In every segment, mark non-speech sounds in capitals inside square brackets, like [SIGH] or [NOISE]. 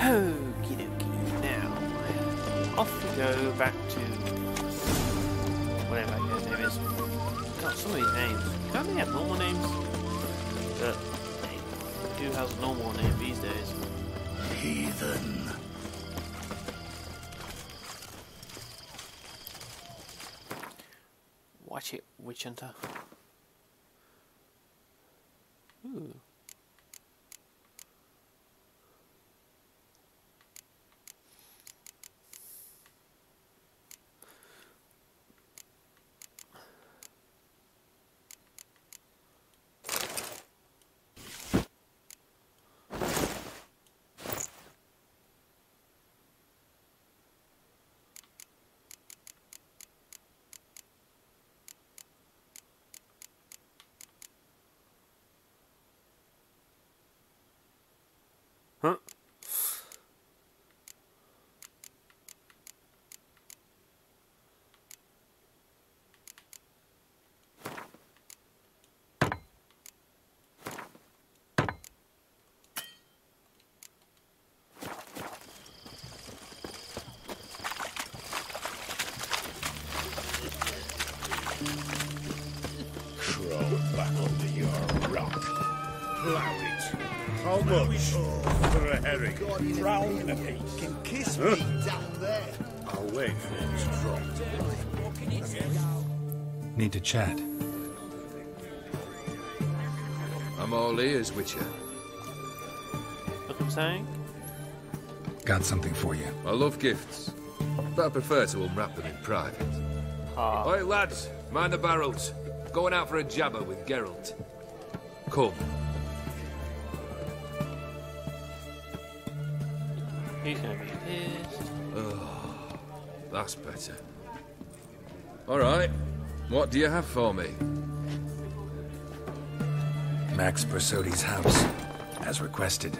Okie dokie. Now, off we go back to whatever his name is. God, so many names. Don't they have normal names? But they do have a normal name these days. Heathen. Watch it, Witch Hunter. Ooh. Huh? Crawl back under your rock. Plow it. How much for a herring? Crown a piece. Can kiss me down there. I'll wait for it to drop. Need to chat. I'm all ears, Witcher. Look what I'm saying? Got something for you. I love gifts, but I prefer to unwrap them in private. Ah, Oi, lads, mind the barrels. Going out for a jabber with Geralt. Come. That's better. All right. What do you have for me? Max Borsodi's house, as requested.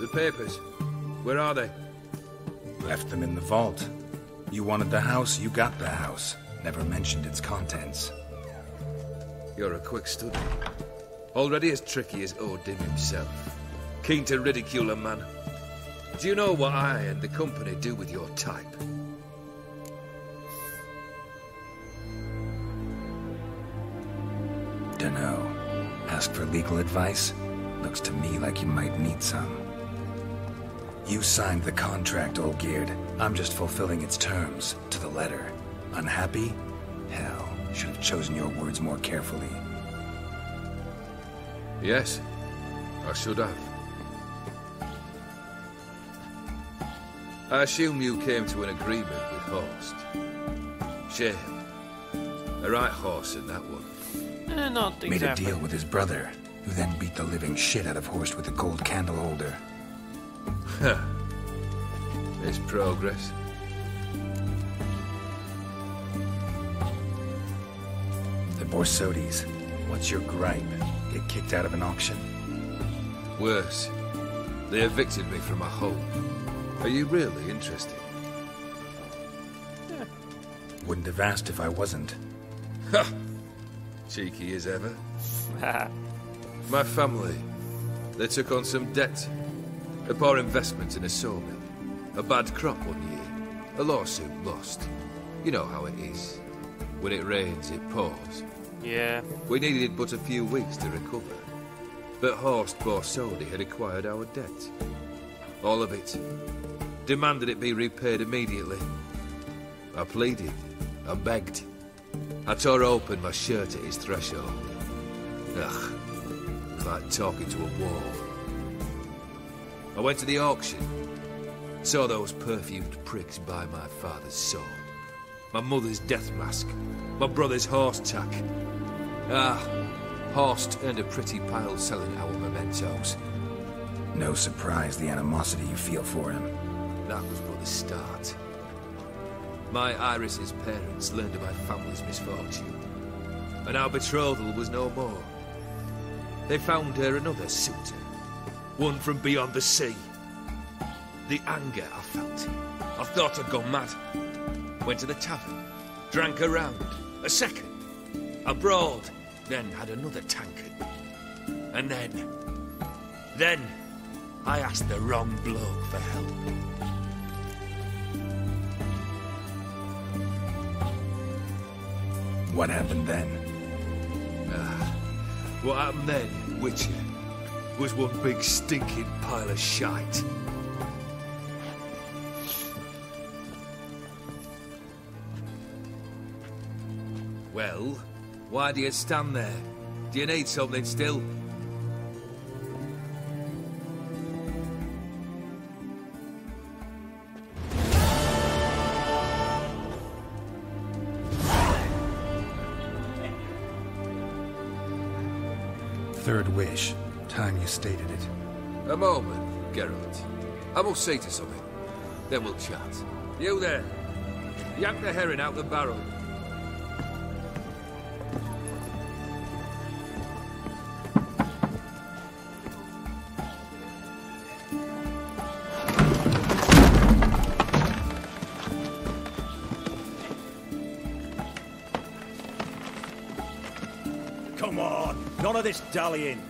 The papers. Where are they? Left them in the vault. You wanted the house, you got the house. Never mentioned its contents. You're a quick study. Already as tricky as O'Dimm himself. Keen to ridicule a man. Do you know what I and the company do with your type? Dunno. Ask for legal advice? Looks to me like you might need some. You signed the contract, Olgierd. I'm just fulfilling its terms, to the letter. Unhappy? Hell, should have chosen your words more carefully. Yes, I should have. I assume you came to an agreement with Horst. Shame. A right horse in that one. Eh, not Made a deal with his brother, who then beat the living shit out of Horst with a gold candle holder. [LAUGHS] It's progress. The Borsodis. What's your gripe? Get kicked out of an auction? Worse, they evicted me from my home. Are you really interested? [LAUGHS] Wouldn't have asked if I wasn't. Ha! Cheeky as ever. [LAUGHS] My family, they took on some debt. A poor investment in a sawmill. A bad crop one year. A lawsuit lost. You know how it is. When it rains, it pours. yeah. We needed but a few weeks to recover. But Horst Borsodi had acquired our debt. All of it. Demanded it be repaid immediately. I pleaded. I begged. I tore open my shirt at his threshold. Ugh. Like talking to a wall. I went to the auction. Saw those perfumed pricks buy my father's sword. My mother's death mask. My brother's horse tack. Ah, Horst earned a pretty pile selling our mementos. No surprise the animosity you feel for him. That was but the start. My Iris's parents learned of my family's misfortune, and our betrothal was no more. They found her another suitor, one from beyond the sea. the anger I felt. I thought I'd gone mad. Went to the tavern, drank a round, a second, abroad, then had another tankard. And then, then, I asked the wrong bloke for help. What happened then? Ah, what happened then, Witcher, was one big stinking pile of shite. Well, why do you stand there? Do you need something still? Third wish. Time you stated it. A moment, Geralt. I must say to something. Then we'll chat. You there. Yank the herring out the barrel. Come on, none of this dallying.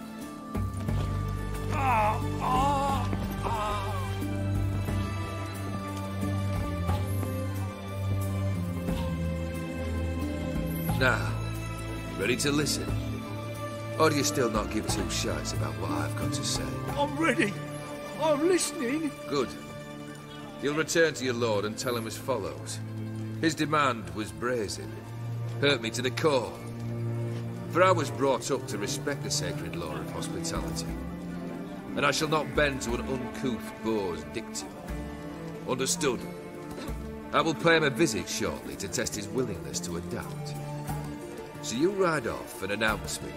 Ready to listen? Or do you still not give two shites about what I've got to say? I'm ready. I'm listening. Good. You'll return to your lord and tell him as follows. His demand was brazen. Hurt me to the core. For I was brought up to respect the sacred law of hospitality. And I shall not bend to an uncouth boor's dictum. Understood? I will pay him a visit shortly to test his willingness to adapt. So you ride off and announce me.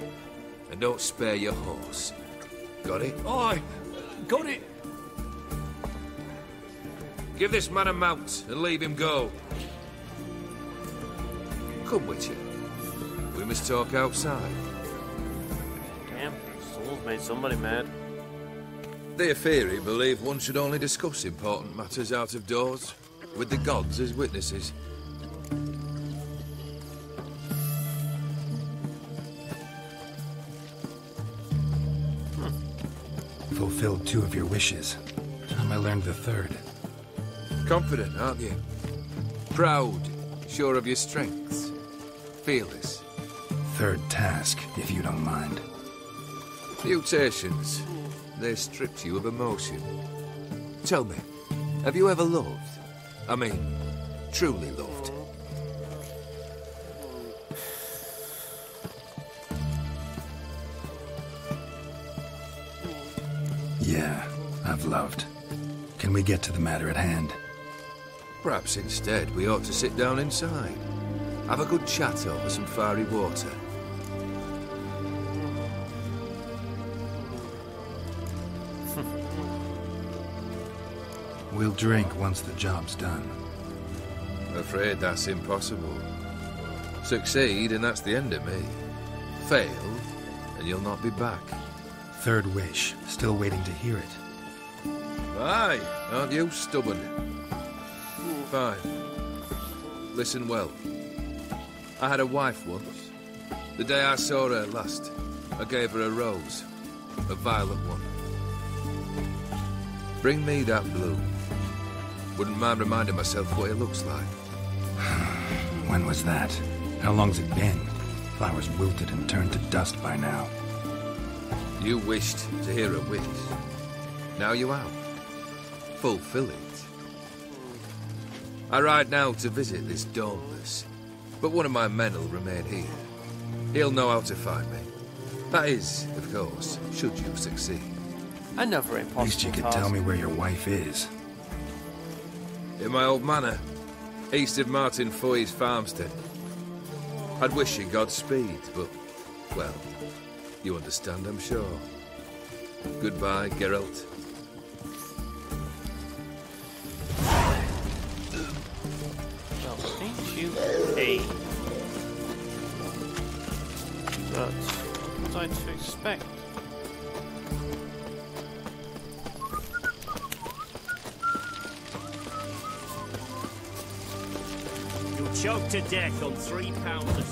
And don't spare your horse. Got it? Oh, Aye, got it. Give this man a mount and leave him go. Come, with you. We must talk outside. Damn, someone's made somebody mad. The Aetheri believe one should only discuss important matters out of doors, with the gods as witnesses. Fulfilled two of your wishes. Time I learned the third. Confident, aren't you? Proud, sure of your strengths. Fearless. Third task, if you don't mind. Mutations. They stripped you of emotion. Tell me, have you ever loved? I mean, truly loved? Yeah, I've loved. Can we get to the matter at hand? Perhaps instead we ought to sit down inside. Have a good chat over some fiery water. [LAUGHS] We'll drink once the job's done. Afraid that's impossible. Succeed, and that's the end of me. Fail, and you'll not be back. Third wish. Still waiting to hear it. Aye, aren't you stubborn? Fine. Listen well. I had a wife once. The day I saw her last, I gave her a rose. A violet one. Bring me that bloom. Wouldn't mind reminding myself what it looks like. [SIGHS] When was that? How long's it been? Flowers wilted and turned to dust by now. You wished to hear a wish. Now you have. Fulfill it. I ride now to visit this Dauntless, but one of my men will remain here. He'll know how to find me. That is, of course, should you succeed. Another impossible At impossible least you could task. tell me where your wife is. In my old manor, east of Martin Foy's farmstead. I'd wish you Godspeed, but, well, you understand, I'm sure. Goodbye, Geralt. Well, thank you, hey. That's what I to expect. You'll choke to death on three pounds of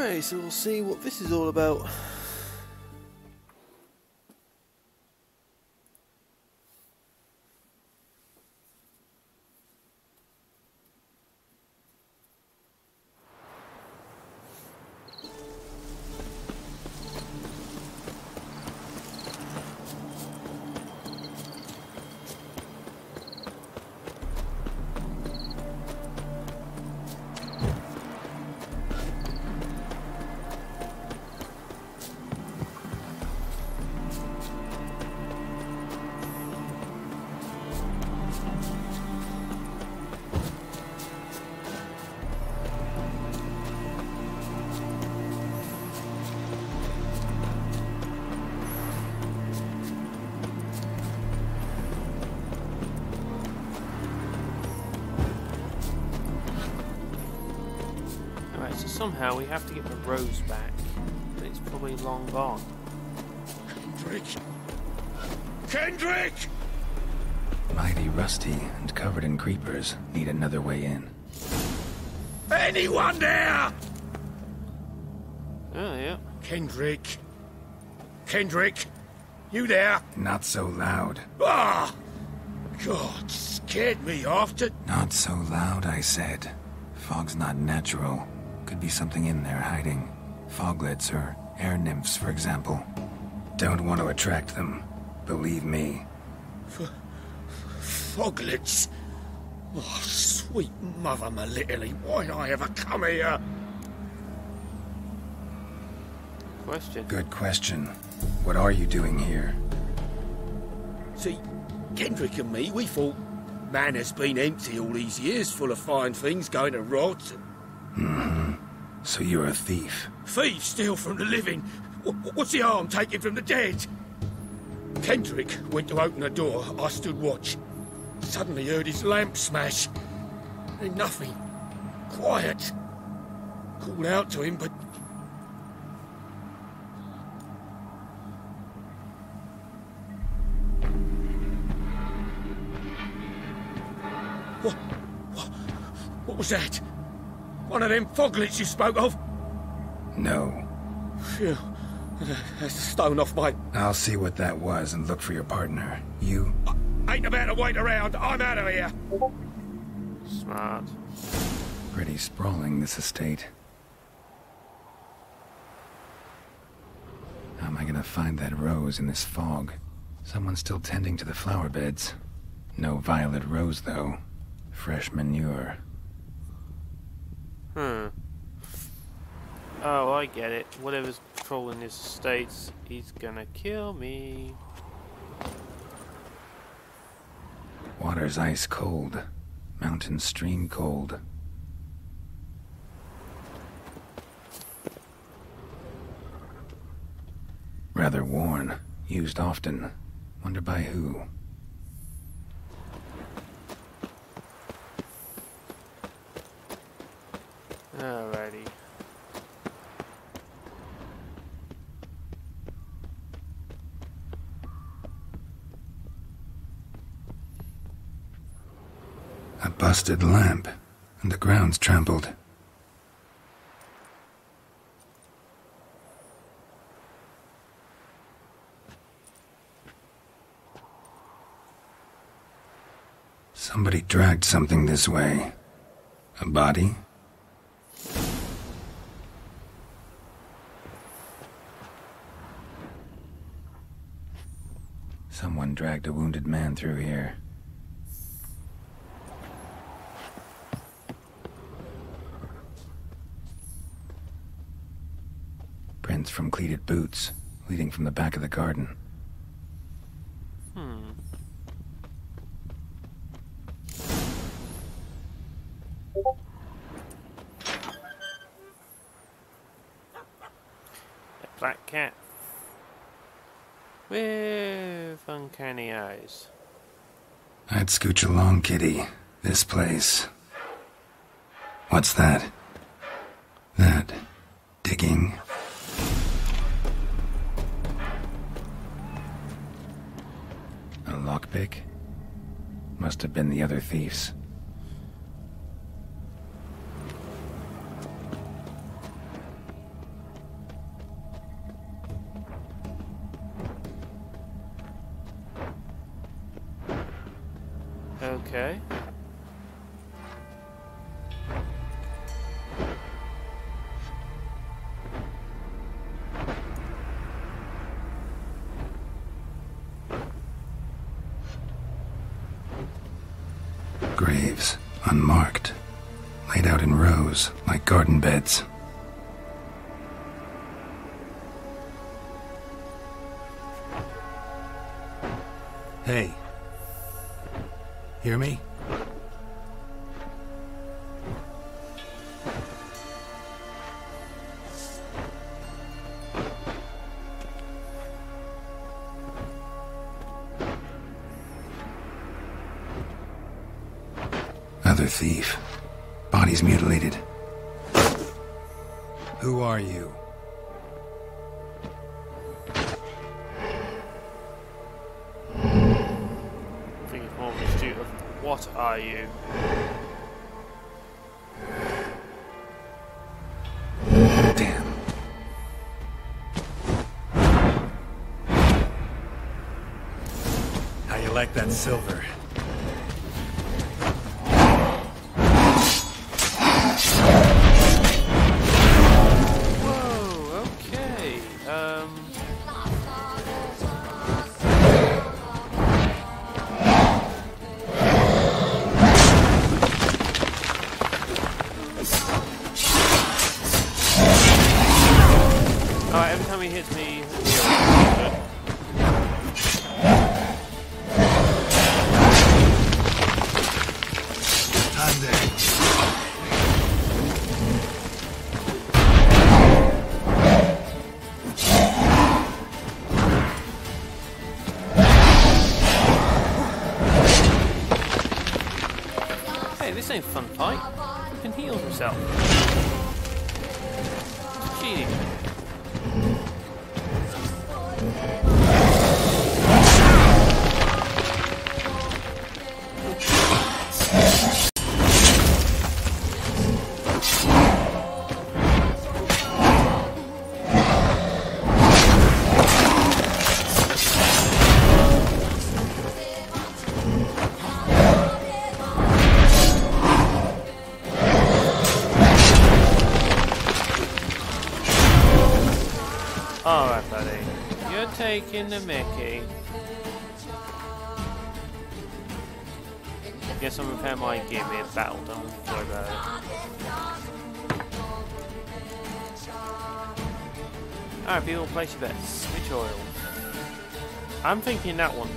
Alright, so we'll see what this is all about. So somehow we have to get the rose back. But it's probably long gone. Kendrick! Kendrick! Mighty rusty and covered in creepers. Need another way in. Anyone there? Oh, yeah. Kendrick. Kendrick. You there? Not so loud. Ah! God, scared me off to... Not so loud, I said. Fog's not natural. Could be something in there hiding. Foglets or air nymphs, for example. Don't want to attract them. Believe me. Foglets. Oh, sweet mother Melitele, why'd I ever come here? Question. Good question. What are you doing here? See, Kendrick and me, we thought man has been empty all these years, full of fine things going to rot. Mm-hmm. So you're a thief. Thieves steal from the living. What's the harm taking from the dead? Kendrick went to open the door. I stood watch. Suddenly heard his lamp smash. Then nothing. Quiet. Called out to him, but What, what, what was that? One of them foglets you spoke of? No. Phew. That's a stone off my... I'll see what that was and look for your partner. You? Ain't about to wait around. I'm out of here. Smart. Pretty sprawling, this estate. How am I gonna find that rose in this fog? Someone's still tending to the flower beds. No violet rose, though. Fresh manure. Hmm. Oh, I get it. Whatever's controlling his estates, he's gonna kill me. Water's ice cold. Mountain stream cold. Rather worn. Used often. Wonder by who. A busted lamp. And the ground's trampled. Somebody dragged something this way. A body? Someone dragged a wounded man through here. From cleated boots, leading from the back of the garden. Hmm. Black cat. With uncanny eyes. I'd scooch along, kitty. This place. What's that? That. Digging. A lockpick? Must have been the other thieves. Beds. Hey. Hear me? Another thief. Bodies mutilated. Who are you? I think it's more of a student of what are you? Damn. How you like that silver? Alright, buddy. You're taking the mickey. Guess I'm repair my gear me a battle, don't worry about it. Alright, people, place your bets. Which oil? I'm thinking that one.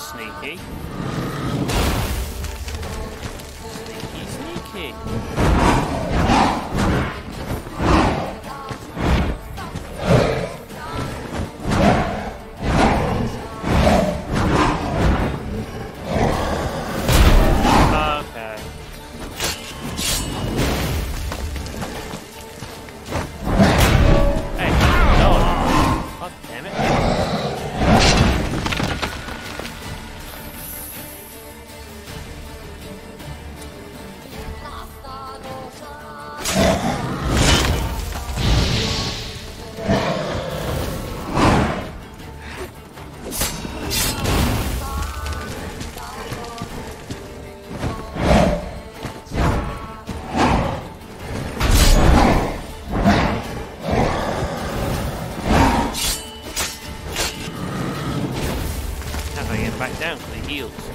Sneaky, heals.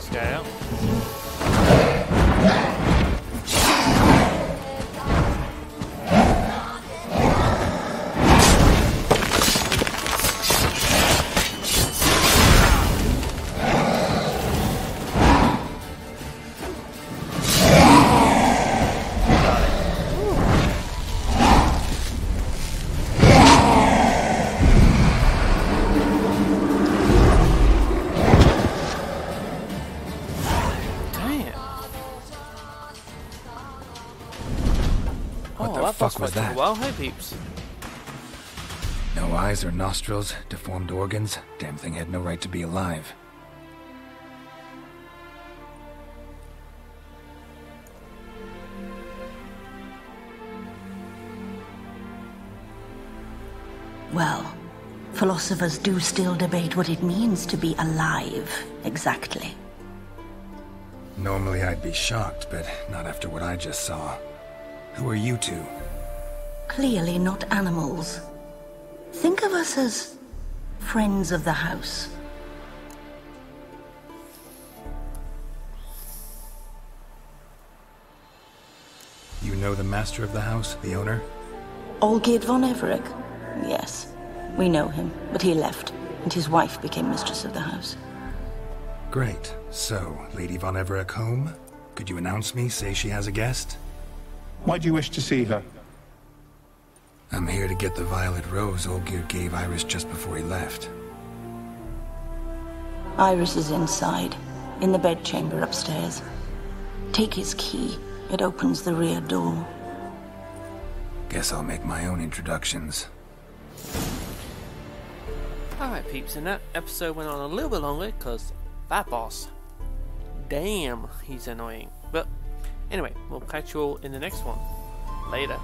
This guy. Was that? a while, hey peeps. No eyes or nostrils, deformed organs. Damn thing had no right to be alive. Well, philosophers do still debate what it means to be alive, exactly. Normally I'd be shocked, but not after what I just saw. Who are you two? Clearly not animals. Think of us as friends of the house. You know the master of the house, the owner? Olgierd von Everec? Yes, we know him, but he left, and his wife became mistress of the house. Great. So, Lady Von Everec home? Could you announce me, say she has a guest? Why do you wish to see her? I'm here to get the violet rose Olgierd gave Iris just before he left. Iris is inside, in the bedchamber upstairs. Take his key. It opens the rear door. Guess I'll make my own introductions. Alright, peeps, and that episode went on a little bit longer because that boss, damn, he's annoying. But anyway, we'll catch you all in the next one. Later.